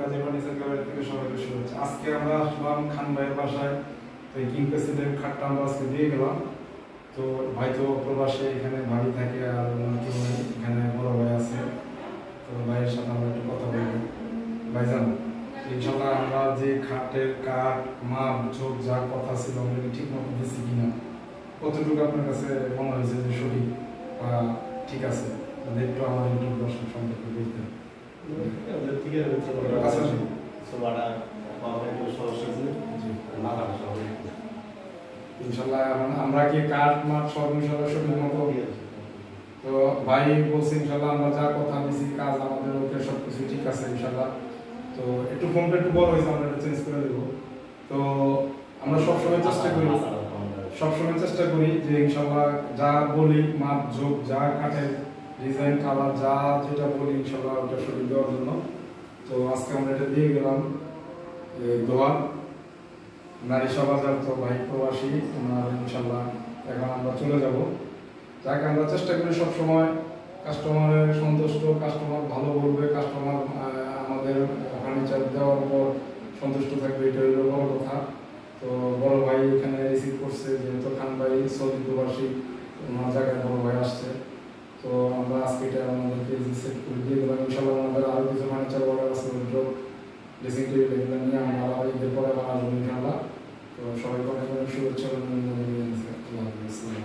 কাজী furniture gallery থেকে সবাইকে শুভেচ্ছা আজকে আমরা আসলাম খান ভাইয়ের বাসায়। তো কিং প্রেসিডেন্ট খাটটা আমরা আজকে দিয়ে গেলাম। তো ভাই তো প্রবাসে এখানে থাকে আর এখানে বড় ভাই আছে। তো ভাইয়ের সাথে আমরা একটু কথা বলব ভাইজান ইনশাল্লাহ আমরা যে খাটের কাঠ, মাপ চোখ যা কথা ছিল আমরা ঠিক মতো দিচ্ছি কিনা? কতটুকু আপনার কাছে মনে হয়েছে যে সঠিক ঠিক আছে? তাহলে একটু আমার ইউটিউব দর্শক সম্পর্কে একটু এটা চেঞ্জ করে দেবো। তো আমরা সবসময় চেষ্টা করি, সবসময় চেষ্টা করি যে ইনশাল্লাহ যা বলি মাপ যোগ যা কাঠের ডিজাইন কালার যা যেটা বলি ইনশাল্লাহ ওটা সঠিক দেওয়ার জন্য। তো আজকে আমরা এটা দিয়ে গেলাম দোয়া নারী সমাজার তো ভাই প্রবাসী, ওনার ইনশাল্লাহ এখন আমরা চলে যাব। যাকে আমরা চেষ্টা করি সবসময় কাস্টমারের সন্তুষ্ট কাস্টমার ভালো বলবে কাস্টমার আমাদের ফার্নিচার দেওয়ার পর সন্তুষ্ট থাকবে, এটা হলো বড় কথা। তো বড় ভাই এখানে রিসিভ করছে, যেহেতু খান ভাই সৌদি প্রবাসী, ওনার জায়গায় বড় ভাই আসছে। তো আমরা আজকে এটা আমাদেরকে সেট করে দিয়ে দিলাম ইনশাল্লাহ আমাদের আরও কিছু ফার্নিচার অর্ডার আছে ওইগুলো ড্রেসিং টেবিল এগুলো নিয়ে আমরা আবার ঈদের পরে আবার আসব ইনশাল্লাহ। তো সবাই কথা অনেক শুভেচ্ছা অভিনন্দন। জানিয়ে আল্লাহ